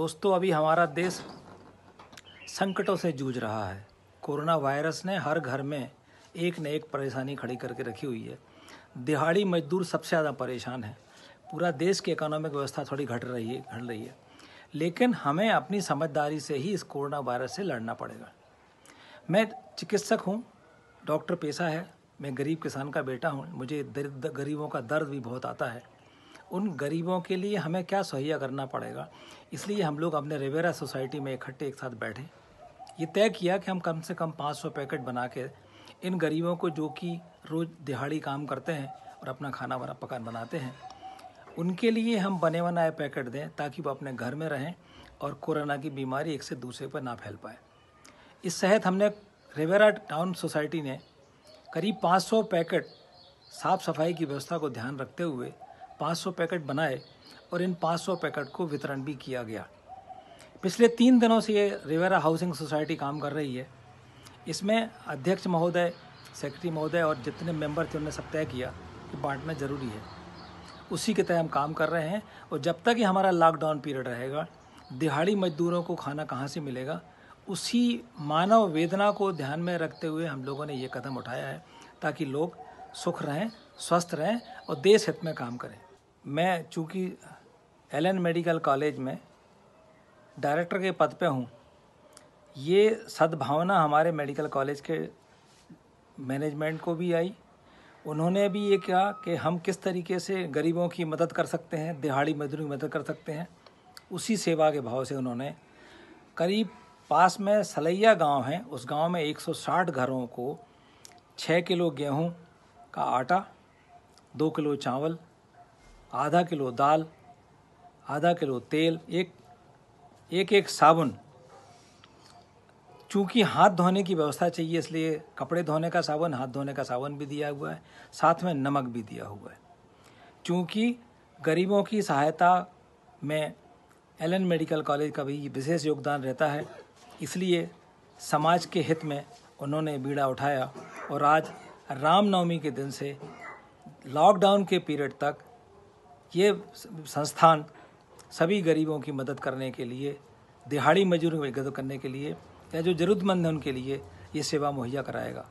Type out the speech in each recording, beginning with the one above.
दोस्तों, अभी हमारा देश संकटों से जूझ रहा है। कोरोना वायरस ने हर घर में एक न एक परेशानी खड़ी करके रखी हुई है। दिहाड़ी मजदूर सबसे ज़्यादा परेशान है। पूरा देश की इकोनॉमिक व्यवस्था थोड़ी घट रही है, घट रही है। लेकिन हमें अपनी समझदारी से ही इस कोरोना वायरस से लड़ना पड़ेगा। मैं चिकित्सक हूँ, डॉक्टर पेशा है, मैं गरीब किसान का बेटा हूँ, मुझे गरीबों का दर्द भी बहुत आता है। उन गरीबों के लिए हमें क्या सहिया करना पड़ेगा? इसलिए हम लोग अपने रेवेरा सोसाइटी में इकट्ठे एक साथ बैठे। ये तय किया कि हम कम से कम 500 पैकेट बना के इन गरीबों को जो कि रोज़ दिहाड़ी काम करते हैं और अपना खाना बना पकान बनाते हैं, उनके लिए हम बने बनाए पैकेट दें ताकि वो अपने घर में रहें और कोरोना की बीमारी एक से दूसरे पर ना फैल पाए। इस तहत हमने रेवेरा टाउन सोसाइटी ने करीब 500 पैकेट साफ़ सफ़ाई की व्यवस्था को ध्यान रखते हुए 500 पैकेट बनाए और इन 500 पैकेट को वितरण भी किया गया। पिछले तीन दिनों से ये रिवेरा हाउसिंग सोसाइटी काम कर रही है। इसमें अध्यक्ष महोदय, सेक्रेटरी महोदय और जितने मेंबर थे उन्होंने सब तय किया कि बांटना ज़रूरी है। उसी के तय हम काम कर रहे हैं और जब तक ये हमारा लॉकडाउन पीरियड रहेगा, दिहाड़ी मजदूरों को खाना कहाँ से मिलेगा, उसी मानव वेदना को ध्यान में रखते हुए हम लोगों ने ये कदम उठाया है ताकि लोग सुख रहें, स्वस्थ रहें और देश हित में काम करें। मैं चूँकि एल मेडिकल कॉलेज में डायरेक्टर के पद पे हूँ, ये सद्भावना हमारे मेडिकल कॉलेज के मैनेजमेंट को भी आई। उन्होंने भी ये कहा कि हम किस तरीके से गरीबों की मदद कर सकते हैं, दिहाड़ी मजदूरों की मदद कर सकते हैं। उसी सेवा के भाव से उन्होंने करीब पास में सलैया गाँव है। उस गाँव में 160 घरों को छः किलो गेहूँ का आटा, दो किलो चावल आधा किलो दाल, आधा किलो तेल, एक एक एक साबुन। चूँकि हाथ धोने की व्यवस्था चाहिए, इसलिए कपड़े धोने का साबुन, हाथ धोने का साबुन भी दिया हुआ है, साथ में नमक भी दिया हुआ है। चूँकि गरीबों की सहायता में एलन मेडिकल कॉलेज का भी विशेष योगदान रहता है, इसलिए समाज के हित में उन्होंने बीड़ा उठाया और आज रामनवमी के दिन से लॉकडाउन के पीरियड तक ये संस्थान सभी गरीबों की मदद करने के लिए, दिहाड़ी मजदूरों की मदद करने के लिए, या जो जरूरतमंद है उनके लिए ये सेवा मुहैया कराएगा।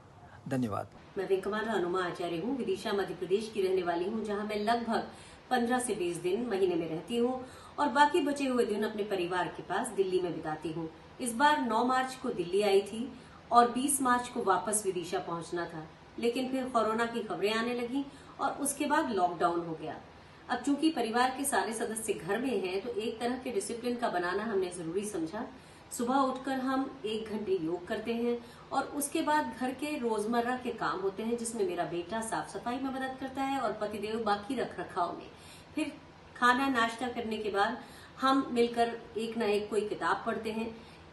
धन्यवाद। मैं विंकमाला अनुमा आचार्य हूँ, विदिशा मध्य प्रदेश की रहने वाली हूँ, जहाँ मैं लगभग 15 से 20 दिन महीने में रहती हूँ और बाकी बचे हुए दिन अपने परिवार के पास दिल्ली में बिताती हूँ। इस बार 9 मार्च को दिल्ली आई थी और 20 मार्च को वापस विदिशा पहुँचना था, लेकिन फिर कोरोना की खबरें आने लगी और उसके बाद लॉकडाउन हो गया। अब चूँकि परिवार के सारे सदस्य घर में हैं तो एक तरह के डिसिप्लिन का बनाना हमने ज़रूरी समझा। सुबह उठकर हम एक घंटे योग करते हैं और उसके बाद घर के रोज़मर्रा के काम होते हैं, जिसमें मेरा बेटा साफ़ सफ़ाई में मदद करता है और पतिदेव बाकी रख रखाव में। फिर खाना, नाश्ता करने के बाद हम मिलकर एक ना एक कोई किताब पढ़ते हैं।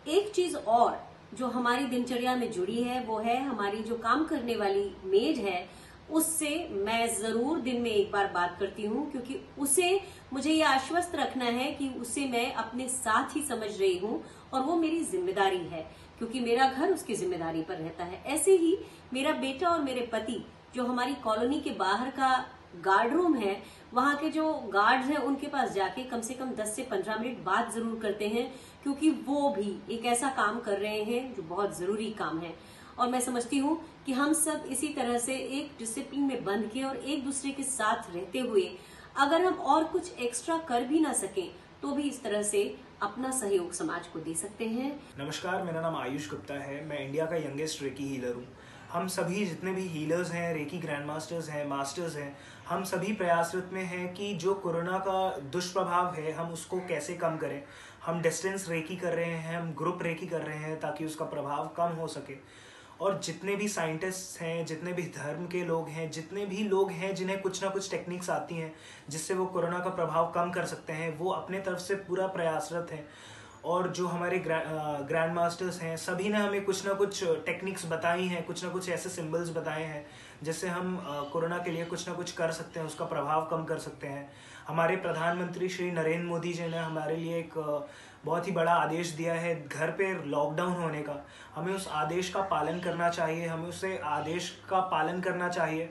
एक चीज़ और जो हमारी दिनचर्या में जुड़ी है, वो है हमारी जो काम करने वाली मेज है उससे मैं ज़रूर दिन में एक बार बात करती हूँ, क्योंकि उसे मुझे ये आश्वस्त रखना है कि उसे मैं अपने साथ ही समझ रही हूँ और वो मेरी ज़िम्मेदारी है, क्योंकि मेरा घर उसकी ज़िम्मेदारी पर रहता है। ऐसे ही मेरा बेटा और मेरे पति, जो हमारी कॉलोनी के बाहर का गार्ड रूम है, वहाँ के जो गार्ड्स हैं, उनके पास जाके कम से कम 10 से 15 मिनट बात ज़रूर करते हैं, क्योंकि वो भी एक ऐसा काम कर रहे हैं, जो बहुत ज़रूरी काम है। और मैं समझती हूँ कि हम सब इसी तरह से एक डिसिप्लिन में बंध के और एक दूसरे के साथ रहते हुए अगर हम और कुछ एक्स्ट्रा कर भी ना सकें तो भी इस तरह से अपना सहयोग समाज को दे सकते हैं। नमस्कार, मेरा नाम आयुष गुप्ता है। मैं इंडिया का यंगेस्ट रेकी हीलर हूँ। हम सभी जितने भी हीलर्स हैं रेकी ग्रैंड मास्टर्स हैं मास्टर्स हैं, हम सभी प्रयासरत में हैं कि जो कोरोना का दुष्प्रभाव है, हम उसको कैसे कम करें। हम डिस्टेंस रेकी कर रहे हैं, हम ग्रुप रेकी कर रहे हैं ताकि उसका प्रभाव कम हो सके। और जितने भी साइंटिस्ट हैं, जितने भी धर्म के लोग हैं, जितने भी लोग हैं जिन्हें कुछ ना कुछ टेक्निक्स आती हैं, जिससे वो कोरोना का प्रभाव कम कर सकते हैं, वो अपने तरफ़ से पूरा प्रयासरत हैं। और जो हमारे ग्रैंड मास्टर्स हैं, सभी ने हमें कुछ ना कुछ टेक्निक्स बताई हैं, कुछ ना कुछ ऐसे सिंबल्स बताए हैं, जिससे हम कोरोना के लिए कुछ ना कुछ कर सकते हैं, उसका प्रभाव कम कर सकते हैं। हमारे प्रधानमंत्री श्री नरेंद्र मोदी जी ने हमारे लिए एक बहुत ही बड़ा आदेश दिया है घर पे लॉकडाउन होने का। हमें उस आदेश का पालन करना चाहिए, हमें उसे आदेश का पालन करना चाहिए,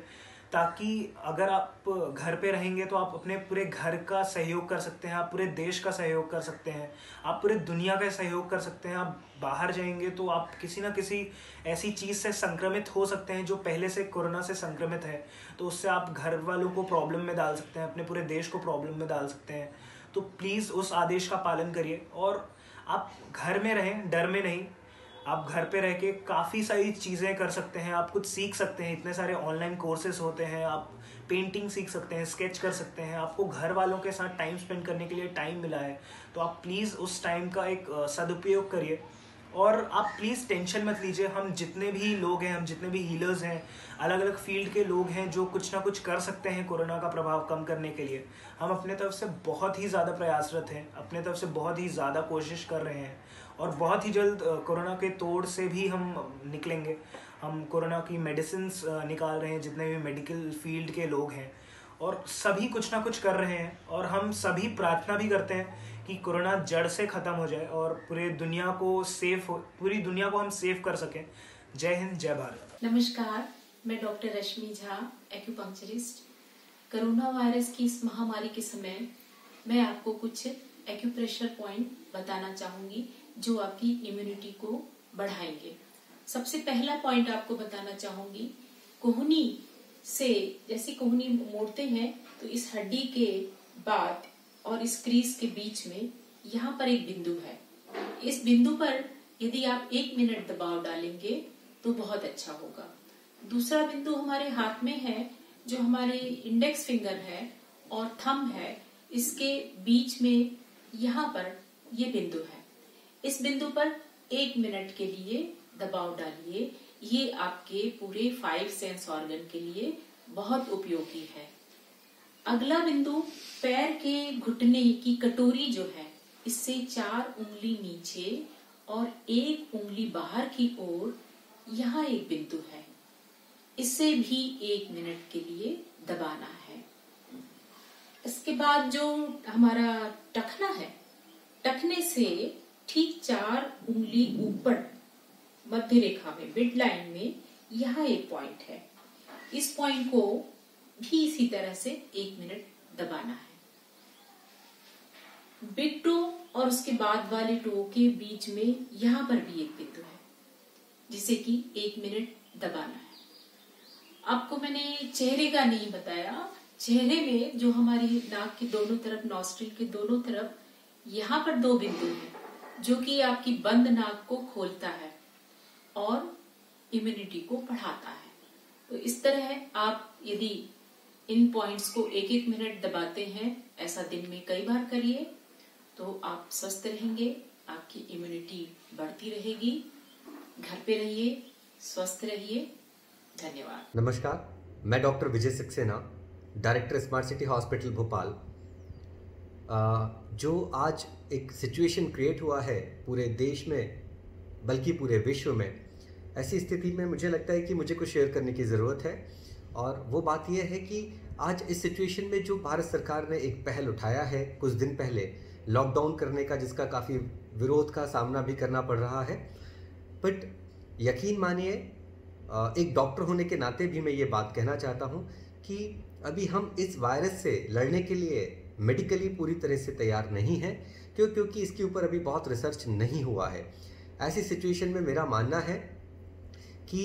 ताकि अगर आप घर पे रहेंगे तो आप अपने पूरे घर का सहयोग कर सकते हैं, आप पूरे देश का सहयोग कर सकते हैं, आप पूरे दुनिया का सहयोग कर सकते हैं, आप बाहर जाएँगे तो आप किसी ना किसी ऐसी चीज़ से संक्रमित हो सकते हैं जो पहले से कोरोना से संक्रमित है। तो उससे आप घर वालों को प्रॉब्लम में डाल सकते हैं, अपने पूरे देश को प्रॉब्लम में डाल सकते हैं। तो प्लीज़ उस आदेश का पालन करिए। और आप घर में रहें, डर में नहीं। आप घर पे रह के काफ़ी सारी चीज़ें कर सकते हैं। आप कुछ सीख सकते हैं। इतने सारे ऑनलाइन कोर्सेज होते हैं। आप पेंटिंग सीख सकते हैं स्केच कर सकते हैं। आपको घर वालों के साथ टाइम स्पेंड करने के लिए टाइम मिला है। तो आप प्लीज़ उस टाइम का एक सदुपयोग करिए। और आप प्लीज़ टेंशन मत लीजिए, हम जितने भी लोग हैं, हम जितने भी हीलर्स हैं अलग अलग फ़ील्ड के लोग हैं जो कुछ ना कुछ कर सकते हैं कोरोना का प्रभाव कम करने के लिए। हम अपने तरफ़ से बहुत ही ज़्यादा प्रयासरत हैं, अपने तरफ़ से बहुत ही ज़्यादा कोशिश कर रहे हैं और बहुत ही जल्द कोरोना के तोड़ से भी हम निकलेंगे। हम कोरोना की मेडिसिन निकाल रहे हैं, जितने भी मेडिकल फ़ील्ड के लोग हैं और सभी कुछ ना कुछ कर रहे हैं और हम सभी प्रार्थना भी करते हैं कि कोरोना जड़ से ख़त्म हो जाए और पूरे दुनिया को सेफ़ पूरी दुनिया को हम सेफ़ कर सकें। जय हिंद, जय भारत। नमस्कार, मैं doctor Rashmi Jha acupuncturist corona virus की इस महामारी के समय मैं आपको कुछ एक्यूप्रेशर पॉइंट बताना चाहूँगी, जो आपकी इम्यूनिटी को बढ़ाएँगे। सबसे पहला पॉइंट आपको बताना चाहूँगी, कोहनी से जैसे कोहनी मोड़ते हैं तो इस हड्डी के बाद और इस क्रीज के बीच में यहाँ पर एक बिंदु है। इस बिंदु पर यदि आप एक मिनट दबाव डालेंगे तो बहुत अच्छा होगा। दूसरा बिंदु हमारे हाथ में है, जो हमारे इंडेक्स फिंगर है और थम है। इसके बीच में यहाँ पर ये बिंदु है। इस बिंदु पर एक मिनट के लिए दबाव डालिए। ये आपके पूरे फाइव सेंस ऑर्गन के लिए बहुत उपयोगी है। अगला बिंदु पैर के घुटने की कटोरी जो है, इससे चार उंगली नीचे और एक उंगली बाहर की ओर यहाँ एक बिंदु है। इससे भी एक मिनट के लिए दबाना है। इसके बाद जो हमारा टखना है, टखने से ठीक चार उंगली ऊपर मध्य रेखा में मिड लाइन में यहाँ एक पॉइंट है। इस पॉइंट को भी इसी तरह से एक मिनट दबाना है। बिग टो और उसके बाद वाले टो के बीच में यहाँ पर भी एक बिंदु है, जिसे कि एक मिनट दबाना है। आपको मैंने चेहरे का नहीं बताया, चेहरे में जो हमारी नाक के दोनों तरफ़ नॉस्ट्रिल के दोनों तरफ़, यहाँ पर दो बिंदु है, जो कि आपकी बंद नाक को खोलता है और इम्यूनिटी को बढ़ाता है। तो इस तरह आप यदि इन पॉइंट्स को एक एक मिनट दबाते हैं, ऐसा दिन में कई बार करिए। तो आप स्वस्थ रहेंगे, आपकी इम्यूनिटी बढ़ती रहेगी। घर पे रहिए, स्वस्थ रहिए। धन्यवाद। नमस्कार, मैं doctor Vijay Saxena, director smart city hospital Bhopal. जो आज एक सिचुएशन क्रिएट हुआ है पूरे देश में, बल्कि पूरे विश्व में, ऐसी स्थिति में मुझे लगता है कि मुझे कुछ शेयर करने की ज़रूरत है। और वो बात यह है कि आज इस सिचुएशन में जो भारत सरकार ने एक पहल उठाया है, कुछ दिन पहले लॉकडाउन करने का जिसका काफ़ी विरोध का सामना भी करना पड़ रहा है। बट यकीन मानिए एक डॉक्टर होने के नाते भी मैं ये बात कहना चाहता हूँ कि अभी हम इस वायरस से लड़ने के लिए मेडिकली पूरी तरह से तैयार नहीं है, क्यों? क्योंकि इसके ऊपर अभी बहुत रिसर्च नहीं हुआ है। ऐसी सिचुएशन में मेरा मानना है कि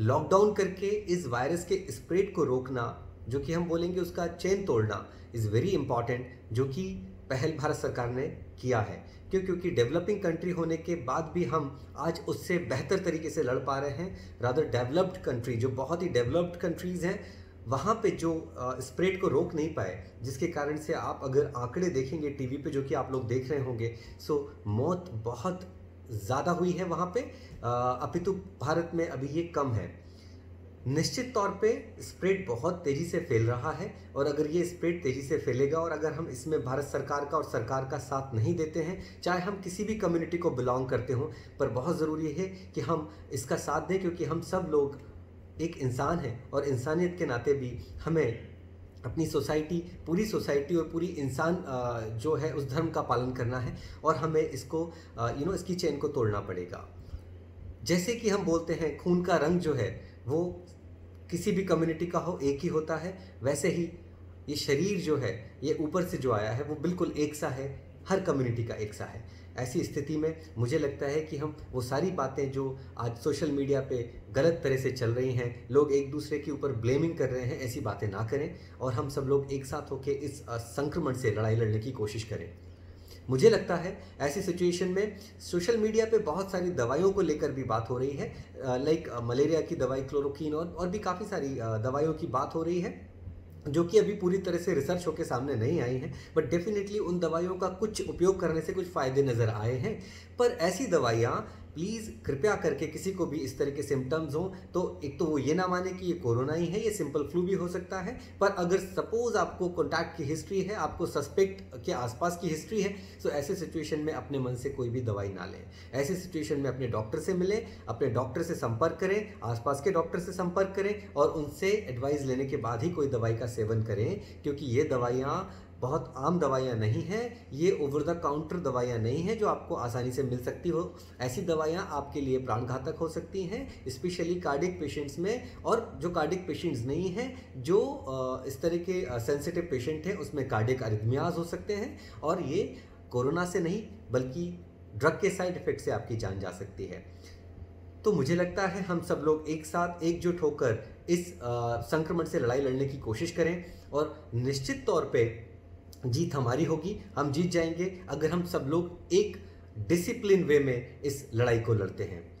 लॉकडाउन करके इस वायरस के स्प्रेड को रोकना, जो कि हम बोलेंगे उसका चेन तोड़ना इज़ वेरी इंपॉर्टेंट जो कि पहल भारत सरकार ने किया है। क्यों? क्योंकि डेवलपिंग कंट्री होने के बाद भी हम आज उससे बेहतर तरीके से लड़ पा रहे हैं। रादर डेवलप्ड कंट्री जो बहुत ही डेवलप्ड कंट्रीज़ हैं, वहाँ पे जो स्प्रेड को रोक नहीं पाए, जिसके कारण से आप अगर आंकड़े देखेंगे टीवी पे, जो कि आप लोग देख रहे होंगे सो मौत बहुत ज़्यादा हुई है वहाँ पे। अपितु भारत में अभी ये कम है। निश्चित तौर पे स्प्रेड बहुत तेज़ी से फैल रहा है और अगर ये स्प्रेड तेज़ी से फैलेगा और अगर हम इसमें भारत सरकार का और सरकार का साथ नहीं देते हैं, चाहे हम किसी भी कम्युनिटी को बिलोंग करते हों, पर बहुत ज़रूरी है कि हम इसका साथ दें क्योंकि हम सब लोग एक इंसान हैं और इंसानियत के नाते भी हमें अपनी सोसाइटी पूरी सोसाइटी और पूरी इंसान जो है उस धर्म का पालन करना है और हमें इसको यू नो इसकी चेन को तोड़ना पड़ेगा। जैसे कि हम बोलते हैं, खून का रंग जो है, वो किसी भी कम्युनिटी का हो, एक ही होता है। वैसे ही ये शरीर जो है, ये ऊपर से जो आया है, वो बिल्कुल एक सा है। हर कम्युनिटी का एक सा है। ऐसी स्थिति में मुझे लगता है कि हम वो सारी बातें जो आज सोशल मीडिया पे गलत तरह से चल रही हैं, लोग एक दूसरे के ऊपर ब्लेमिंग कर रहे हैं, ऐसी बातें ना करें और हम सब लोग एक साथ होकर इस संक्रमण से लड़ाई लड़ने की कोशिश करें। मुझे लगता है ऐसी सिचुएशन में सोशल मीडिया पे बहुत सारी दवाइयों को लेकर भी बात हो रही है। लाइक मलेरिया की दवाई क्लोरोकिन और और भी काफ़ी सारी दवाइयों की बात हो रही है, जो कि अभी पूरी तरह से रिसर्च होकर सामने नहीं आई हैं बट डेफिनेटली उन दवाइयों का कुछ उपयोग करने से कुछ फ़ायदे नज़र आए हैं। पर ऐसी दवाइयाँ प्लीज़ कृपया करके किसी को भी इस तरह के सिम्टम्स हों। तो एक तो वो ये ना माने कि ये कोरोना ही है, ये सिंपल फ्लू भी हो सकता है। पर अगर सपोज़ आपको कॉन्टैक्ट की हिस्ट्री है, आपको सस्पेक्ट के आसपास की हिस्ट्री है तो ऐसे सिचुएशन में अपने मन से कोई भी दवाई ना लें। ऐसे सिचुएशन में अपने डॉक्टर से मिलें, अपने डॉक्टर से संपर्क करें, आसपास के डॉक्टर से संपर्क करें और उनसे एडवाइस लेने के बाद ही कोई दवाई का सेवन करें, क्योंकि ये दवाइयाँ बहुत आम दवाइयाँ नहीं हैं, ये ओवर द काउंटर दवाइयाँ नहीं हैं जो आपको आसानी से मिल सकती हो। ऐसी दवाइयाँ आपके लिए प्राण घातक हो सकती हैं स्पेशली कार्डिक पेशेंट्स में और जो कार्डिक पेशेंट्स नहीं हैं, जो इस तरह के सेंसिटिव पेशेंट हैं, उसमें कार्डिक अरिथमियाज हो सकते हैं और ये कोरोना से नहीं, बल्कि ड्रग के साइड इफ़ेक्ट से आपकी जान जा सकती है। तो मुझे लगता है हम सब लोग एक साथ एकजुट होकर इस संक्रमण से लड़ाई लड़ने की कोशिश करें और निश्चित तौर पे जीत हमारी होगी, हम जीत जाएँगे अगर हम सब लोग एक डिसिप्लिन वे में इस लड़ाई को लड़ते हैं।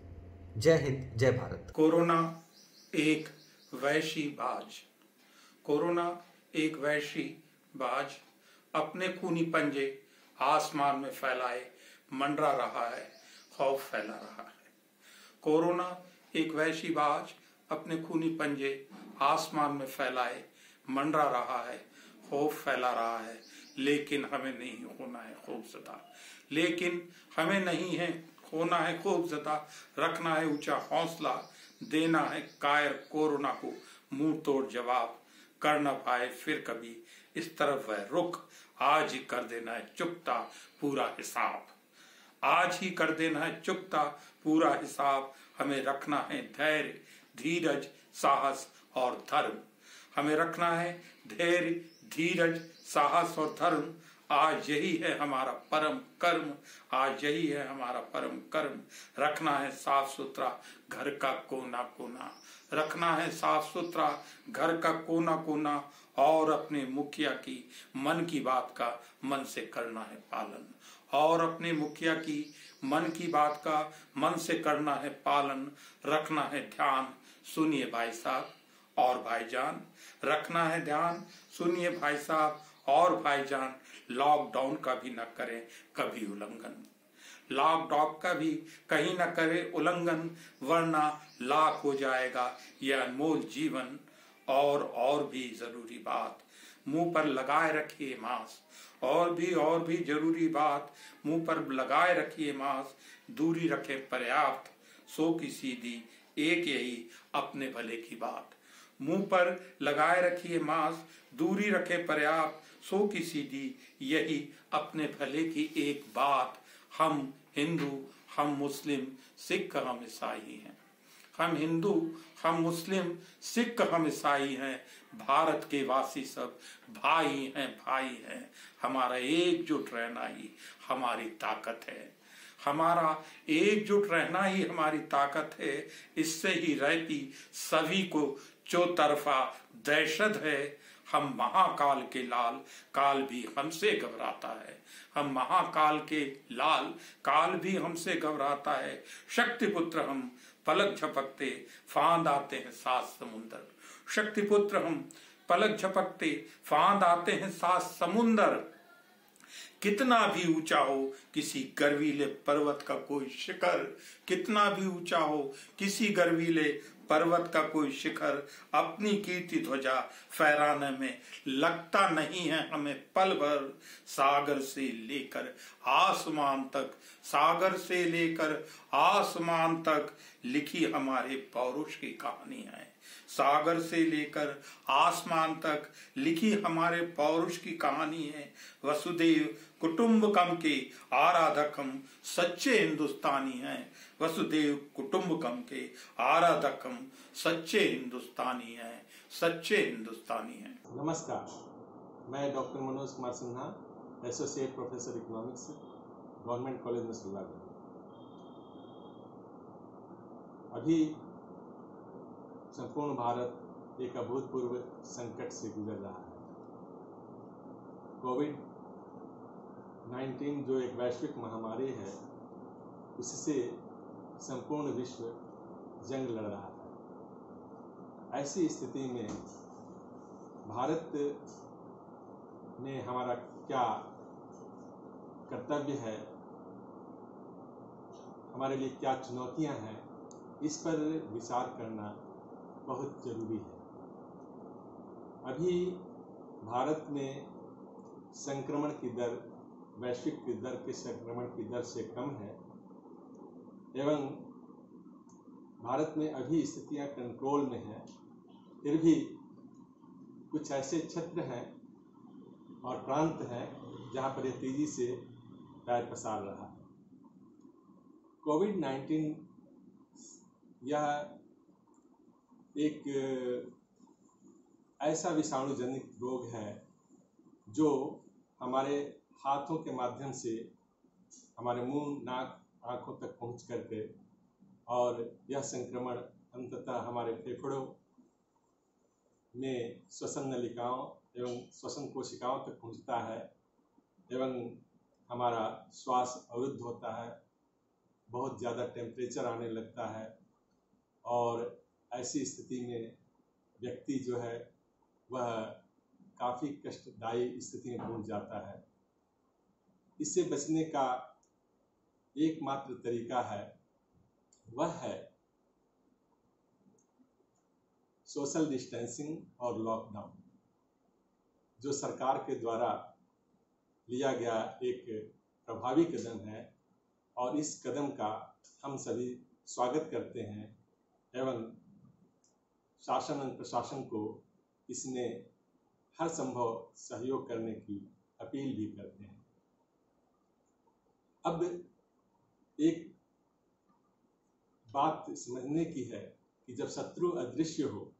जय हिंद, जय भारत। कोरोना एक वैशी बाज। कोरोना एक वैशी बाज। अपने खूनी पंजे आसमान में फैलाए, मंडरा रहा है, खौफ फैला रहा है। कोरोना एक वैशी बाज, अपने खूनी पंजे आसमान में फैलाए, मंडरा रहा है खौफ फैला रहा है, लेकिन हमें नहीं होना है खूबजदा लेकिन हमें नहीं है होना है खूबजदा रखना है ऊँचा हौसला, देना है कायर कोरोना को, मुँह तोड़ जवाब, कर न पाए फिर कभी। इस तरफ़ वह रुख, आज ही कर देना है चुपता पूरा हिसाब। आज ही कर देना है चुपता पूरा हिसाब, हमें रखना है धैर्य, धीरज, साहस और धर्म। हमें रखना है धैर्य धीरज, साहस और धर्म, आज यही है हमारा परम कर्म, आज यही है हमारा परम कर्म। रखना है साफ़ सुथरा घर का कोना कोना। रखना है साफ़ सुथरा घर का कोना कोना और अपने मुखिया की मन की बात का मन से करना है पालन। और अपने मुखिया की मन की बात का मन से करना है पालन। रखना है ध्यान। सुनिए भाई साहब और भाईजान रखना है ध्यान। सुनिए भाई साहब और भाईजान लॉकडाउन का भी न करें कभी उल्लंघन। लॉकडाउन का भी कहीं न करे उल्लंघन, वरना लाख हो जाएगा यह अनमोल जीवन। और और भी ज़रूरी बात, मुँह पर लगाए रखिए मास्क। और भी और भी ज़रूरी बात, मुँह पर लगाए रखिए मास्क। दूरी रखे पर्याप्त, सो की सीधी, एक यही अपने भले की बात। मुँह पर लगाए रखिए मास्क दूरी रखे पर्याप्त, सो की सीधी, यही अपने भले की एक बात। हम हिंदू, हम मुस्लिम, सिख हम ईसाई हैं। हम हिंदू, हम मुस्लिम, सिख हम ईसाई हैं। भारत के वासी सब भाई हैं भाई हैं। हमारा एकजुट रहना ही हमारी ताकत है। हमारा एकजुट रहना ही हमारी ताकत है। इससे ही रहती सभी को चौतरफा दहशत है, हम महाकाल के लाल, काल भी हमसे घबराता है। हम महाकाल के लाल, काल भी हमसे घबराता है। शक्ति पुत्र हम पलक झपकते, फांद आते हैं सात समुंदर। शक्ति पुत्र हम पलक झपकते, फांद आते हैं सात समुंदर। कितना भी ऊँचा हो, किसी गर्वीले पर्वत का कोई शिखर, कितना भी ऊँचा हो, किसी गर्वीले पर्वत का कोई शिखर अपनी कीर्ति ध्वजा फहराने में लगता नहीं है। हमें पल भर सागर से लेकर आसमान तक, सागर से लेकर आसमान तक लिखी हमारे पौरुष की कहानी है। सागर से लेकर आसमान तक लिखी हमारे पौरुष की कहानी है। वसुदेव कुटुंबकम के आराधक हम सच्चे हिंदुस्तानी हैं। वसुदेव कुटुंबकम के आराधक, सच्चे हिंदुस्तानी हैं, सच्चे हिंदुस्तानी हैं। नमस्कार, मैं doctor Manoj Kumar Sinha, associate professor economics, government college में सुल्लागढ़ अभी संपूर्ण भारत एक अभूतपूर्व संकट से गुजर रहा है। कोविड 19 जो एक वैश्विक महामारी है, उससे संपूर्ण विश्व जंग लड़ रहा है ऐसी स्थिति में भारत में हमारा क्या कर्तव्य है? हमारे लिए क्या चुनौतियाँ हैं? इस पर विचार करना बहुत ज़रूरी है। अभी भारत में संक्रमण की दर, वैश्विक की दर के संक्रमण की दर से कम है। एवं भारत में अभी स्थितियाँ कंट्रोल में हैं, फिर भी कुछ ऐसे क्षेत्र हैं और प्रांत हैं जहाँ पर यह तेज़ी से पैर पसार रहा है। कोविड 19 यह एक, ऐसा विषाणुजनित रोग है जो हमारे हाथों के माध्यम से हमारे मुँह, नाक आँखों तक पहुँच करके और यह संक्रमण अंततः हमारे फेफड़ों में श्वसन नलिकाओं एवं श्वसन कोशिकाओं तक पहुँचता है एवं हमारा श्वास अवरुद्ध होता है, बहुत ज़्यादा टेम्परेचर आने लगता है और ऐसी स्थिति में व्यक्ति जो है वह काफ़ी कष्टदायी स्थिति में पहुँच जाता है। इससे बचने का एकमात्र तरीका है, वह है सोशल डिस्टेंसिंग और लॉकडाउन जो सरकार के द्वारा लिया गया एक प्रभावी कदम है और इस कदम का हम सभी स्वागत करते हैं एवं शासन एवं प्रशासन को इसमें हर संभव सहयोग करने की अपील भी करते हैं। अब एक बात समझने की है कि जब शत्रु अदृश्य हो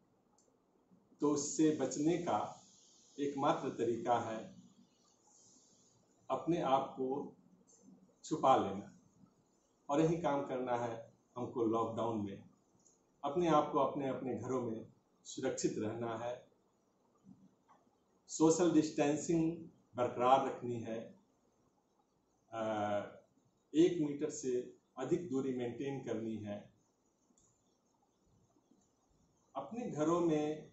तो उससे बचने का एकमात्र तरीका है अपने आप को छुपा लेना। और यही काम करना है हमको लॉकडाउन में। अपने आप को अपने अपने घरों में सुरक्षित रहना है। सोशल डिस्टेंसिंग बरकरार रखनी है। एक मीटर से अधिक दूरी मेंटेन करनी है। अपने घरों में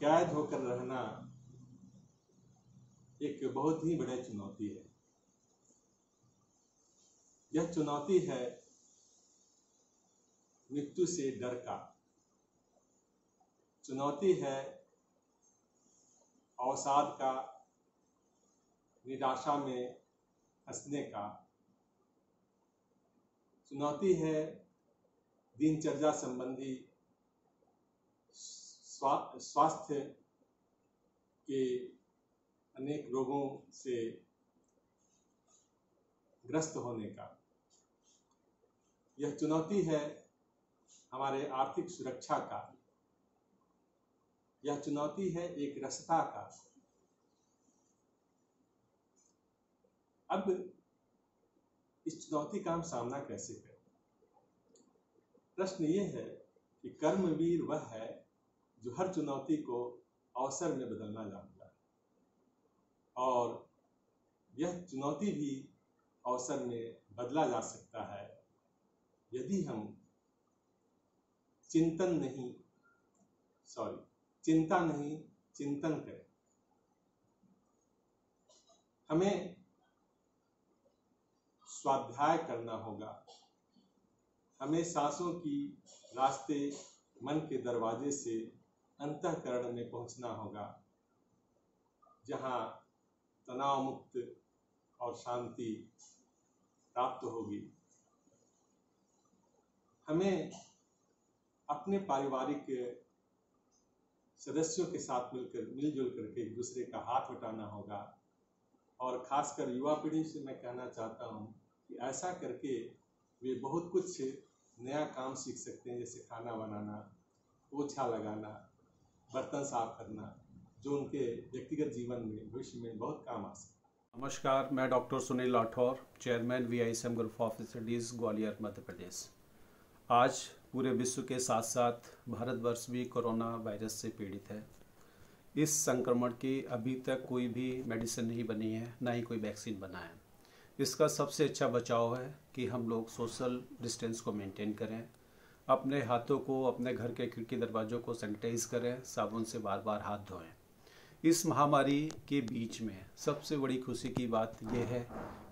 कैद होकर रहना एक बहुत ही बड़ी चुनौती है। यह चुनौती है मृत्यु से डर का। चुनौती है अवसाद का निराशा में हंसने का। चुनौती है दिनचर्या संबंधी स्वा, स्वास्थ्य के अनेक रोगों से ग्रस्त होने का। यह चुनौती है हमारे आर्थिक सुरक्षा का। यह चुनौती है एक रसता का। अब इस चुनौती का हम सामना कैसे करें? प्रश्न ये है कि कर्मवीर वह है जो हर चुनौती को अवसर में बदलना जानता है। और यह चुनौती भी अवसर में बदला जा सकता है यदि हम चिंतन नहीं सॉरी चिंता नहीं, चिंतन करें। हमें स्वाध्याय करना होगा। हमें सांसों की रास्ते, मन के दरवाजे से अंतकरण में पहुँचना होगा, जहाँ तनाव मुक्त और शांति प्राप्त होगी। हमें अपने पारिवारिक सदस्यों के साथ मिलकर, मिलजुल करके एक दूसरे का हाथ उठाना होगा। और खासकर युवा पीढ़ी से मैं कहना चाहता हूँ कि ऐसा करके वे बहुत कुछ नया काम सीख सकते हैं, जैसे खाना बनाना, पोछा लगाना, बर्तन साफ़ करना, जो उनके व्यक्तिगत जीवन में, भविष्य में बहुत काम आ सकता नमस्कार, मैं doctor Sunil Rathore chairman V I M group of studies Gwalior, Madhya Pradesh. आज पूरे विश्व के साथ साथ भारतवर्ष भी कोरोना वायरस से पीड़ित है। इस संक्रमण की अभी तक कोई भी मेडिसिन नहीं बनी है, ना ही कोई वैक्सीन बना है। इसका सबसे अच्छा बचाव है कि हम लोग सोशल डिस्टेंस को मेंटेन करें, अपने हाथों को, अपने घर के खिड़की दरवाज़ों को सैनिटाइज करें, साबुन से बार बार हाथ धोएँ। इस महामारी के बीच में सबसे बड़ी खुशी की बात यह है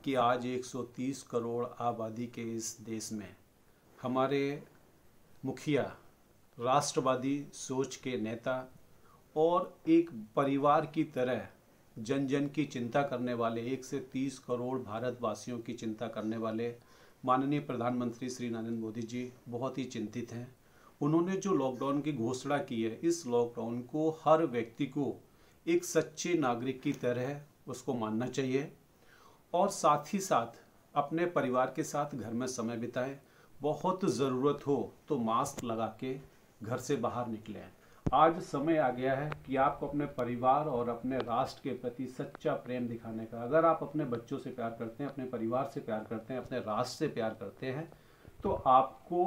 कि आज 130 करोड़ आबादी के इस देश में हमारे मुखिया, राष्ट्रवादी सोच के नेता और एक परिवार की तरह जन जन की चिंता करने वाले, एक से तीस करोड़ भारतवासियों की चिंता करने वाले माननीय प्रधानमंत्री श्री नरेंद्र मोदी जी बहुत ही चिंतित हैं। उन्होंने जो लॉकडाउन की घोषणा की है, इस लॉकडाउन को हर व्यक्ति को एक सच्चे नागरिक की तरह उसको मानना चाहिए और साथ ही साथ अपने परिवार के साथ घर में समय बिताएँ। बहुत ज़रूरत हो तो मास्क लगा के घर से बाहर निकलें। आज समय आ गया है कि आपको अपने परिवार और अपने राष्ट्र के प्रति सच्चा प्रेम दिखाने का। अगर आप अपने बच्चों से प्यार करते हैं, अपने परिवार से प्यार करते हैं, अपने राष्ट्र से प्यार करते हैं तो आपको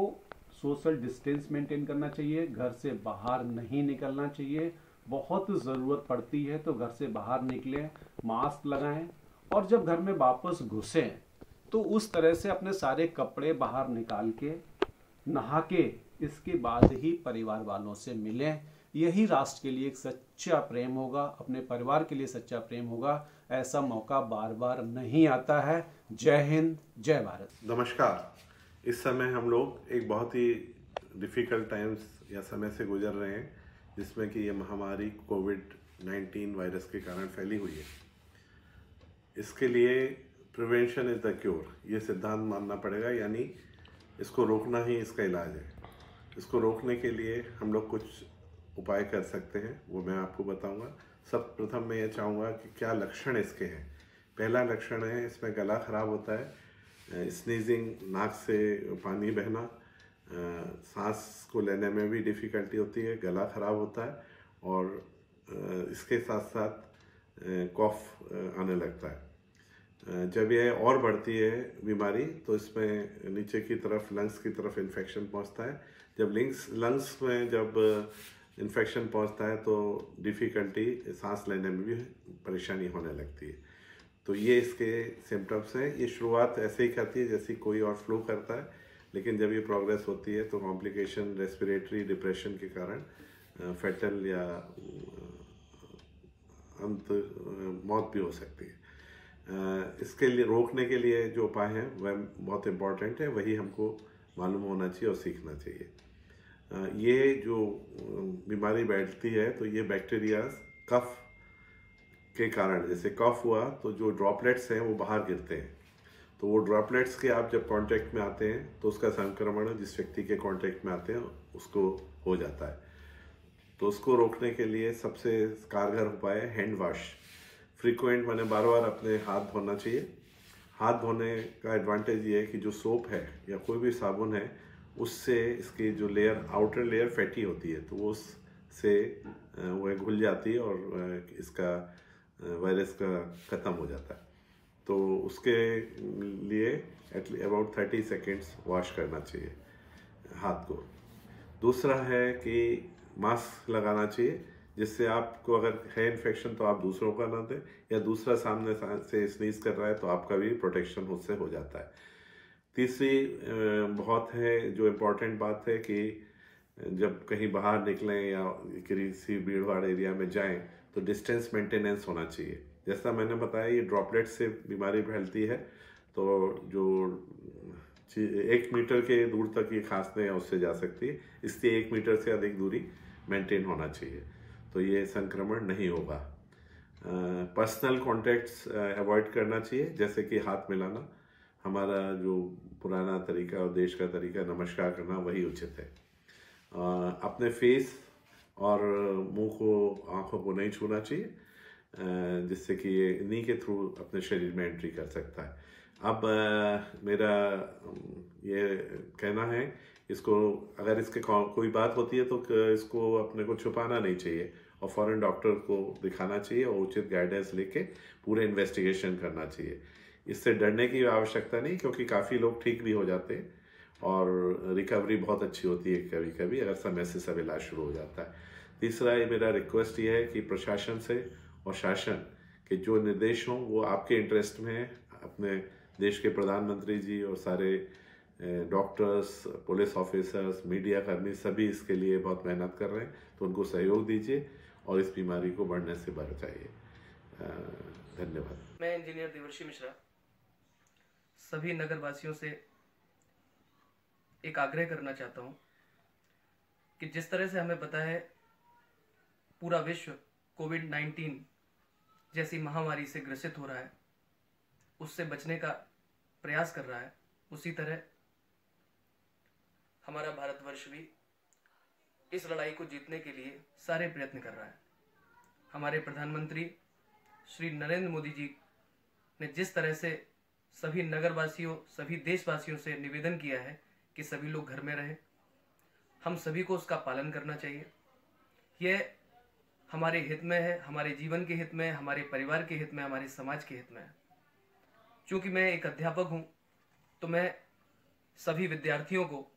सोशल डिस्टेंस मेंटेन करना चाहिए, घर से बाहर नहीं निकलना चाहिए। बहुत ज़रूरत पड़ती है तो घर से बाहर निकलें, मास्क लगाएँ और जब घर में वापस घुसें तो उस तरह से अपने सारे कपड़े बाहर निकाल के, नहा के इसके बाद ही परिवार वालों से मिलें। यही राष्ट्र के लिए एक सच्चा प्रेम होगा, अपने परिवार के लिए सच्चा प्रेम होगा, ऐसा मौका बार बार नहीं आता है। जय हिंद, जय भारत। नमस्कार। इस समय हम लोग एक बहुत ही डिफ़िकल्ट टाइम्स या समय से गुजर रहे हैं, जिसमें कि ये महामारी कोविड 19 वायरस के कारण फैली हुई है। इसके लिए प्रिवेंशन इज़ द क्योर ये सिद्धांत मानना पड़ेगा, यानी इसको रोकना ही इसका इलाज है। इसको रोकने के लिए हम लोग कुछ उपाय कर सकते हैं, वो मैं आपको बताऊँगा। सब प्रथम मैं ये चाहूँगा कि क्या लक्षण इसके हैं। पहला लक्षण है, इसमें गला खराब होता है स्नीजिंग नाक से पानी बहना सांस को लेने में भी डिफ़िकल्टी होती है, गला खराब होता है और इसके साथ साथ कॉफ आने लगता है। जब यह और बढ़ती है बीमारी तो इसमें नीचे की तरफ़ लंग्स की तरफ़ इन्फेक्शन पहुँचता है। जब लिंग्स लंग्स में जब इन्फेक्शन पहुँचता है तो डिफ़िकल्टी सांस लेने में भी परेशानी होने लगती है। तो ये इसके सिम्टम्स हैं। ये शुरुआत ऐसे ही करती है जैसे कोई और फ्लू करता है, लेकिन जब ये प्रोग्रेस होती है तो कॉम्प्लिकेशन रेस्पिरेटरी डिप्रेशन के कारण फेटल या अंत मौत भी हो सकती है। इसके लिए, रोकने के लिए जो उपाय हैं, वह बहुत इंपॉर्टेंट है। वही हमको मालूम होना चाहिए और सीखना चाहिए। ये जो बीमारी बैठती है तो ये बैक्टीरिया कफ के कारण, जैसे कफ हुआ तो जो ड्रॉपलेट्स हैं, वो बाहर गिरते हैं। तो वो ड्रॉपलेट्स के आप जब कांटेक्ट में आते हैं तो उसका संक्रमण जिस व्यक्ति के कांटेक्ट में आते हैं, उसको हो जाता है। तो उसको रोकने के लिए सबसे कारगर उपाय है हैंड वॉश फ्रीक्वेंट मैंने बार बार अपने हाथ धोना चाहिए। हाथ धोने का एडवांटेज ये है कि जो सोप है, या कोई भी साबुन है उससे इसकी जो लेयर आउटर लेयर फैटी होती है तो वो उससे वह घुल जाती है और इसका वायरस का ख़त्म हो जाता है। तो उसके लिए at least about thirty seconds wash करना चाहिए, हाथ को। दूसरा है कि मास्क लगाना चाहिए, जिससे आपको अगर है इन्फेक्शन तो आप दूसरों का ना दें, या दूसरा सामने से स्नीज कर रहा है तो आपका भी प्रोटेक्शन उससे हो जाता है। तीसरी बहुत है, जो इम्पोर्टेंट बात है कि जब कहीं बाहर निकलें या किसी भीड़ भाड़ एरिया में जाएँ तो डिस्टेंस मेंटेनेंस होना चाहिए। जैसा मैंने बताया, ये ड्रॉपलेट से बीमारी फैलती है तो जो एक मीटर के दूर तक ये खांसने या उससे जा सकती है। इसलिए एक मीटर से अधिक दूरी मेंटेन होना चाहिए। तो ये संक्रमण नहीं होगा। पर्सनल कॉन्टैक्ट्स अवॉइड करना चाहिए, जैसे कि हाथ मिलाना। हमारा जो पुराना तरीका और देश का तरीका नमस्कार करना वही उचित है। आ, अपने फेस और मुँह को आँखों को नहीं छूना चाहिए जिससे कि ये इन्हीं के थ्रू अपने शरीर में एंट्री कर सकता है। अब आ, मेरा ये कहना है इसको अगर इसके कोई बात होती है तो इसको अपने को छुपाना नहीं चाहिए और फॉरेन डॉक्टर को दिखाना चाहिए और उचित गाइडेंस लेके पूरे इन्वेस्टिगेशन करना चाहिए। इससे डरने की आवश्यकता नहीं, क्योंकि काफ़ी लोग ठीक भी हो जाते हैं और रिकवरी बहुत अच्छी होती है कभी कभी अगर समय से सब इलाज शुरू हो जाता है। तीसरा, ये मेरा रिक्वेस्ट ये है कि प्रशासन से और शासन के जो निर्देश हों, वो आपके इंटरेस्ट में है। अपने देश के प्रधानमंत्री जी और सारे डॉक्टर्स पुलिस ऑफिसर्स मीडिया कर्मी सभी इसके लिए बहुत मेहनत कर रहे हैं। तो उनको सहयोग दीजिए और इस बीमारी को बढ़ने से बचाइए। धन्यवाद। मैं इंजीनियर देवर्षि मिश्रा। सभी नगर वासियों से एक आग्रह करना चाहता हूँ कि जिस तरह से हमें पता है, पूरा विश्व कोविड 19 जैसी महामारी से ग्रसित हो रहा है, उससे बचने का प्रयास कर रहा है, उसी तरह हमारा भारतवर्ष भी इस लड़ाई को जीतने के लिए सारे प्रयत्न कर रहा है। हमारे प्रधानमंत्री श्री नरेंद्र मोदी जी ने जिस तरह से सभी नगरवासियों, सभी देशवासियों से निवेदन किया है कि सभी लोग घर में रहें। हम सभी को उसका पालन करना चाहिए। यह हमारे हित में है, हमारे जीवन के हित में, हमारे परिवार के हित में, हमारे समाज के हित में। है चूँकि मैं एक अध्यापक हूँ तो मैं सभी विद्यार्थियों को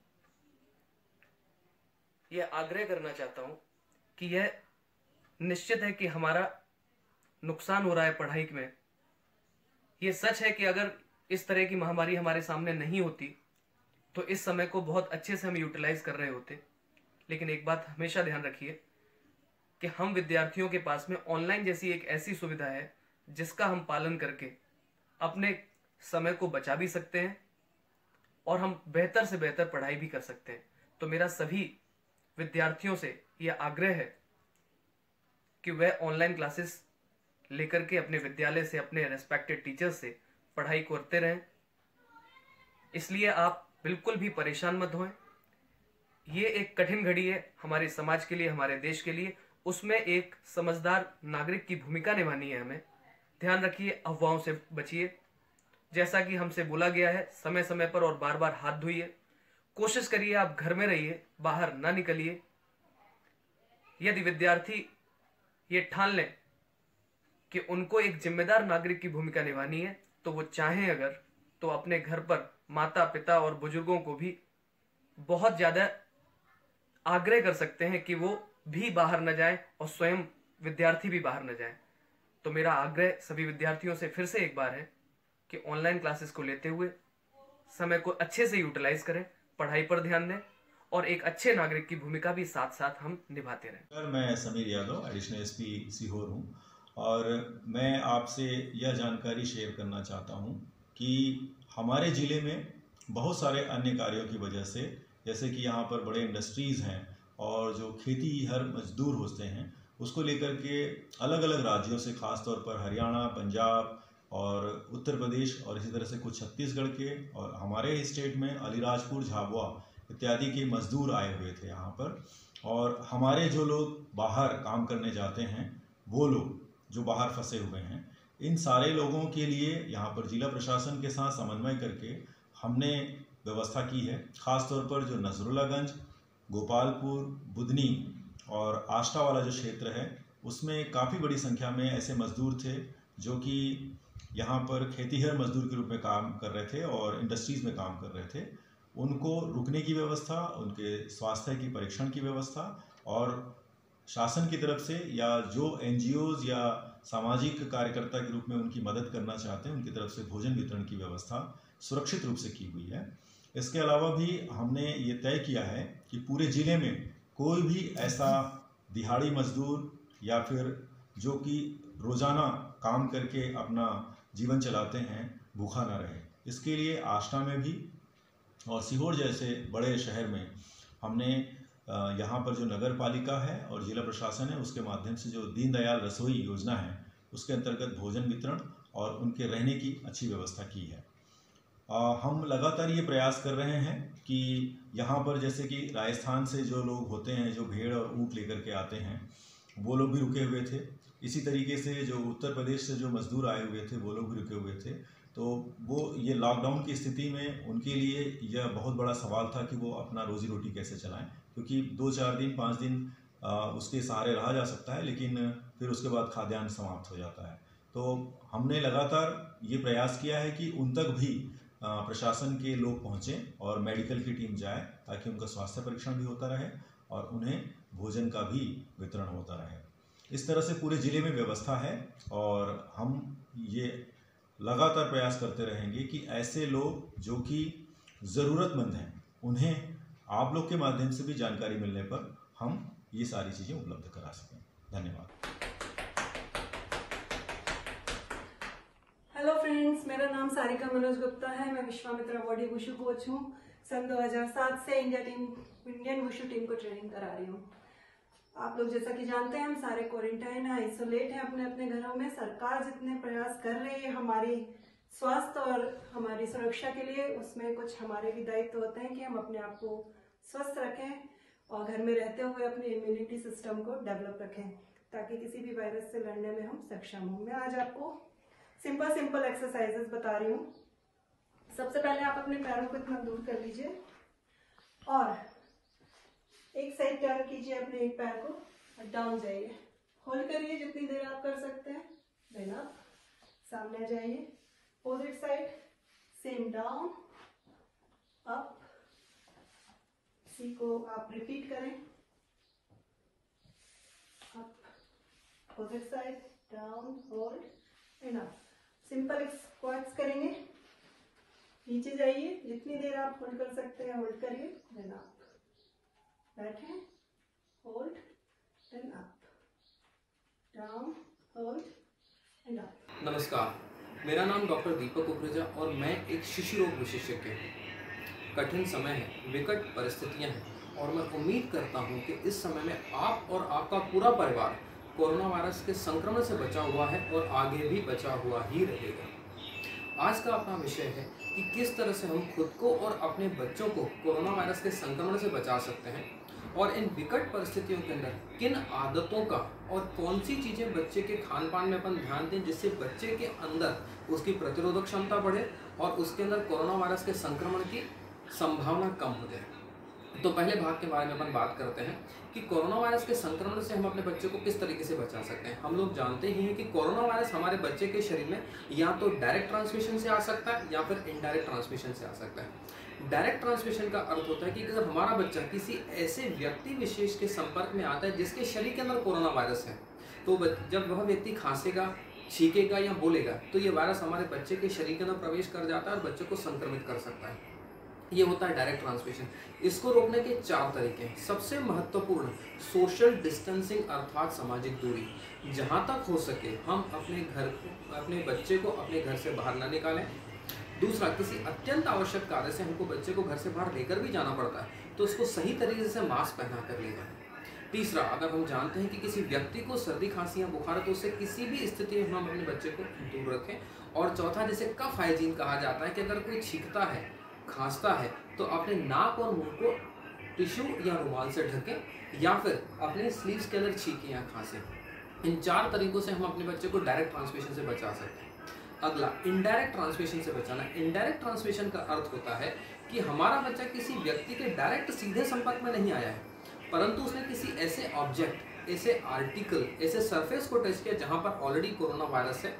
यह आग्रह करना चाहता हूँ कि यह निश्चित है कि हमारा नुकसान हो रहा है पढ़ाई में। यह सच है कि अगर इस तरह की महामारी हमारे सामने नहीं होती तो इस समय को बहुत अच्छे से हम यूटिलाइज कर रहे होते। लेकिन एक बात हमेशा ध्यान रखिए कि हम विद्यार्थियों के पास में ऑनलाइन जैसी एक ऐसी सुविधा है, जिसका हम पालन करके अपने समय को बचा भी सकते हैं और हम बेहतर से बेहतर पढ़ाई भी कर सकते हैं। तो मेरा सभी विद्यार्थियों से यह आग्रह है कि वह ऑनलाइन क्लासेस लेकर के अपने विद्यालय से, अपने रेस्पेक्टेड टीचर्स से पढ़ाई करते रहें। इसलिए आप बिल्कुल भी परेशान मत हों ये एक कठिन घड़ी है हमारे समाज के लिए, हमारे देश के लिए। उसमें एक समझदार नागरिक की भूमिका निभानी है हमें। ध्यान रखिए, अफवाहों से बचिए। जैसा कि हमसे बोला गया है समय समय पर और बार बार हाथ धोइए। कोशिश करिए आप घर में रहिए, बाहर ना निकलिए। यदि विद्यार्थी ये ठान लें कि उनको एक जिम्मेदार नागरिक की भूमिका निभानी है तो वो चाहें अगर तो अपने घर पर माता पिता और बुज़ुर्गों को भी बहुत ज़्यादा आग्रह कर सकते हैं कि वो भी बाहर न जाए और स्वयं विद्यार्थी भी बाहर न जाए। तो मेरा आग्रह सभी विद्यार्थियों से फिर से एक बार है कि ऑनलाइन क्लासेस को लेते हुए समय को अच्छे से यूटिलाइज करें, पढ़ाई पर ध्यान दें और एक अच्छे नागरिक की भूमिका भी साथ साथ हम निभाते रहें। सर, मैं समीर यादव एडिशनल एसपी, सीहोर हूँ। और मैं आपसे यह जानकारी शेयर करना चाहता हूँ कि हमारे ज़िले में बहुत सारे अन्य कार्यों की वजह से, जैसे कि यहाँ पर बड़े इंडस्ट्रीज़ हैं और जो खेती हर मजदूर होते हैं, उसको लेकर के अलग अलग राज्यों से ख़ास तौर पर हरियाणा, पंजाब और उत्तर प्रदेश और इसी तरह से कुछ छत्तीसगढ़ के और हमारे स्टेट में अलीराजपुर, झाबुआ इत्यादि के मजदूर आए हुए थे यहाँ पर और हमारे जो लोग बाहर काम करने जाते हैं, वो लोग जो बाहर फंसे हुए हैं, इन सारे लोगों के लिए यहाँ पर जिला प्रशासन के साथ समन्वय करके हमने व्यवस्था की है। ख़ास तौर पर जो नजरुल्लागंज, गोपालपुर बुधनी और आष्टा वाला जो क्षेत्र है, उसमें काफ़ी बड़ी संख्या में ऐसे मजदूर थे जो कि यहाँ पर खेतीहर मजदूर के रूप में काम कर रहे थे और इंडस्ट्रीज़ में काम कर रहे थे। उनको रुकने की व्यवस्था, उनके स्वास्थ्य की परीक्षण की व्यवस्था और शासन की तरफ़ से या जो एन या सामाजिक कार्यकर्ता के रूप में उनकी मदद करना चाहते हैं, उनकी तरफ़ से भोजन वितरण की व्यवस्था सुरक्षित रूप से की हुई है। इसके अलावा भी हमने ये तय किया है कि पूरे ज़िले में कोई भी ऐसा दिहाड़ी मजदूर या फिर जो कि रोज़ाना काम करके अपना जीवन चलाते हैं, भूखा ना रहे। इसके लिए आष्टा में भी और सीहोर जैसे बड़े शहर में हमने यहाँ पर जो नगर पालिका है और जिला प्रशासन है, उसके माध्यम से जो दीनदयाल रसोई योजना है, उसके अंतर्गत भोजन वितरण और उनके रहने की अच्छी व्यवस्था की है। हम लगातार ये प्रयास कर रहे हैं कि यहाँ पर जैसे कि राजस्थान से जो लोग होते हैं, जो भेड़ और ऊँट लेकर के आते हैं, वो लोग भी रुके हुए थे। इसी तरीके से जो उत्तर प्रदेश से जो मज़दूर आए हुए थे, वो लोग भी रुके हुए थे। तो वो ये लॉकडाउन की स्थिति में उनके लिए यह बहुत बड़ा सवाल था कि वो अपना रोज़ी रोटी कैसे चलाएँ। क्योंकि दो चार दिन, पाँच दिन उसके सहारे रहा जा सकता है, लेकिन फिर उसके बाद खाद्यान्न समाप्त हो जाता है। तो हमने लगातार ये प्रयास किया है कि उन तक भी प्रशासन के लोग पहुँचें और मेडिकल की टीम जाए, ताकि उनका स्वास्थ्य परीक्षण भी होता रहे और उन्हें भोजन का भी वितरण होता रहे। इस तरह से पूरे ज़िले में व्यवस्था है और हम ये लगातार प्रयास करते रहेंगे कि ऐसे लोग जो कि ज़रूरतमंद हैं, उन्हें आप लोग के माध्यम से भी जानकारी मिलने पर हम ये सारी चीज़ें उपलब्ध करा सकें। धन्यवाद। हेलो फ्रेंड्स मेरा नाम सारिका मनोज गुप्ता है। मैं विश्वामित्रा बॉडी वुशु कोच हूँ। सन 2007 से India team, Indian wushu team को ट्रेनिंग करा रही हूँ। आप लोग जैसा कि जानते हैं, हम सारे क्वारंटाइन है आइसोलेट हैं अपने अपने घरों में। सरकार जितने प्रयास कर रही है हमारी स्वास्थ्य और हमारी सुरक्षा के लिए, उसमें कुछ हमारे भी दायित्व होते हैं कि हम अपने आप को स्वस्थ रखें और घर में रहते हुए अपने इम्यूनिटी सिस्टम को डेवलप रखें, ताकि किसी भी वायरस से लड़ने में हम सक्षम हों। मैं आज आपको सिंपल सिंपल एक्सरसाइजेस बता रही हूँ। सबसे पहले आप अपने पैरों को इतना दूर कर लीजिए और एक साइड टर्न कीजिए अपने एक पैर को और डाउन जाइए। होल्ड करिए जितनी देर आप कर सकते हैं। देन आप सामने आ जाइए। Opposite side same down up इसी को आप रिपीट करें। Up side down hold and up simple squats करेंगे। नीचे जाइए, जितनी देर आप होल्ड कर सकते हैं होल्ड करिए देन आप बैठे hold and up down hold and up नमस्कार, मेरा नाम डॉक्टर दीपक उप्रेजा और मैं एक शिशु रोग विशेषज्ञ हूँ। कठिन समय है, विकट परिस्थितियाँ हैं और मैं उम्मीद करता हूँ कि इस समय में आप और आपका पूरा परिवार कोरोना वायरस के संक्रमण से बचा हुआ है और आगे भी बचा हुआ ही रहेगा। आज का अपना विषय है कि किस तरह से हम खुद को और अपने बच्चों को कोरोना वायरस के संक्रमण से बचा सकते हैं और इन विकट परिस्थितियों के अंदर किन आदतों का और कौन सी चीज़ें बच्चे के खान पान में अपन ध्यान दें जिससे बच्चे के अंदर उसकी प्रतिरोधक क्षमता बढ़े और उसके अंदर कोरोना वायरस के संक्रमण की संभावना कम हो जाए। तो पहले भाग के बारे में अपन बात करते हैं कि कोरोना वायरस के संक्रमण से हम अपने बच्चे को किस तरीके से बचा सकते हैं। हम लोग जानते ही हैं कि कोरोना वायरस हमारे बच्चे के शरीर में या तो डायरेक्ट ट्रांसमिशन से आ सकता है या फिर इनडायरेक्ट ट्रांसमिशन से आ सकता है। डायरेक्ट ट्रांसमिशन का अर्थ होता है कि अगर हमारा बच्चा किसी ऐसे व्यक्ति विशेष के संपर्क में आता है जिसके शरीर के अंदर कोरोना वायरस है तो जब वह व्यक्ति खांसेगा, छीकेगा या बोलेगा तो ये वायरस हमारे बच्चे के शरीर के अंदर प्रवेश कर जाता है और बच्चे को संक्रमित कर सकता है। ये होता है डायरेक्ट ट्रांसमिशन इसको रोकने के चार तरीके हैं। सबसे महत्वपूर्ण सोशल डिस्टेंसिंग अर्थात सामाजिक दूरी। जहाँ तक हो सके, हम अपने घर को अपने बच्चे को अपने घर से बाहर ना निकालें। दूसरा, किसी अत्यंत आवश्यक कार्य से हमको बच्चे को घर से बाहर लेकर भी जाना पड़ता है तो उसको सही तरीके से मास्क पहना कर ले जाए तीसरा, अगर हम जानते हैं कि किसी व्यक्ति को सर्दी, खांसी या बुखार है तो उससे किसी भी स्थिति में हम अपने बच्चे को दूर रखें। और चौथा, जिसे कफ हाइजीन कहा जाता है, कि अगर कोई छींकता है खांसता है तो अपने नाक और मुँह को टिश्यू या रुमाल से ढकें या फिर अपने स्लीव्स के अंदर छींकें या खांसें। इन चार तरीकों से हम अपने बच्चे को डायरेक्ट ट्रांसमिशन से बचा सकते हैं। अगला इनडायरेक्ट ट्रांसमिशन से बचाना। इनडायरेक्ट ट्रांसमिशन का अर्थ होता है कि हमारा बच्चा किसी व्यक्ति के डायरेक्ट सीधे संपर्क में नहीं आया है, परंतु उसने किसी ऐसे ऑब्जेक्ट ऐसे आर्टिकल ऐसे सरफेस को टच किया जहाँ पर ऑलरेडी कोरोना वायरस है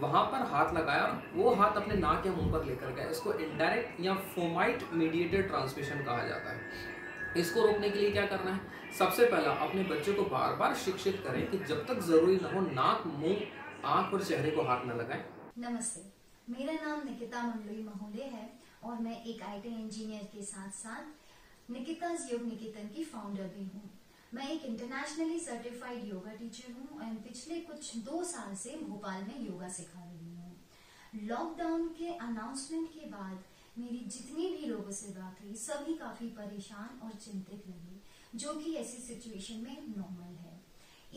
वहाँ पर हाथ लगाया वो हाथ अपने नाक या मुँह पर लेकर गया। इसको इनडायरेक्ट या फोमाइट मीडिएटेड ट्रांसमिशन कहा जाता है। इसको रोकने के लिए क्या करना है? सबसे पहला, अपने बच्चे को बार बार शिक्षित करें कि जब तक ज़रूरी ना हो, नाक, मुँह, आँख और चेहरे को हाथ न लगाएँ। नमस्ते, मेरा नाम निकिता मंडली महोदय है और मैं एक आईटी इंजीनियर के साथ साथ निकिता योग निकेतन की फाउंडर भी हूँ। मैं एक इंटरनेशनली सर्टिफाइड योगा टीचर हूँ एंड पिछले कुछ दो साल से भोपाल में योगा सिखा रही हूँ। लॉकडाउन के अनाउंसमेंट के बाद मेरी जितनी भी लोगों से बात हुई, सभी काफ़ी परेशान और चिंतित लगे जो कि ऐसी सिचुएशन में नॉर्मल है।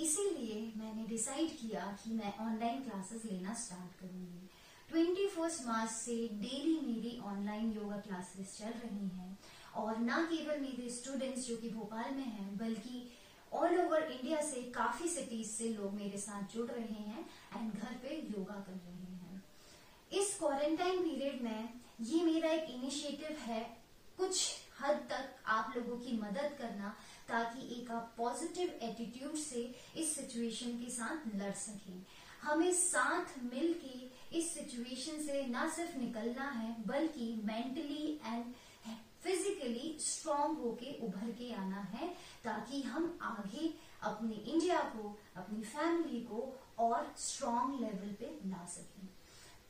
इसीलिए मैंने डिसाइड किया कि मैं ऑनलाइन क्लासेस लेना स्टार्ट करूँगी। ट्वेंटी फ़र्स्ट मार्च से डेली मेरी ऑनलाइन योगा क्लासेस चल रही हैं। और न केवल मेरे स्टूडेंट्स जो कि भोपाल में हैं, बल्कि ऑल ओवर इंडिया से, काफ़ी सिटीज़ से लोग मेरे साथ जुड़ रहे हैं एंड घर पे योगा कर रहे हैं। इस क्वारंटाइन पीरियड में ये मेरा एक इनिशिएटिव है, कुछ हद तक आप लोगों की मदद करना ताकि एक आप पॉजिटिव एटीट्यूड से इस सिचुएशन के साथ लड़ सकें। हमें साथ मिलके इस सिचुएशन से न सिर्फ़ निकलना है, बल्कि मेंटली एंड फिजिकली स्ट्रांग होके उभर के आना है, ताकि हम आगे अपने इंडिया को, अपनी फैमिली को और स्ट्रांग लेवल पे ला सकें।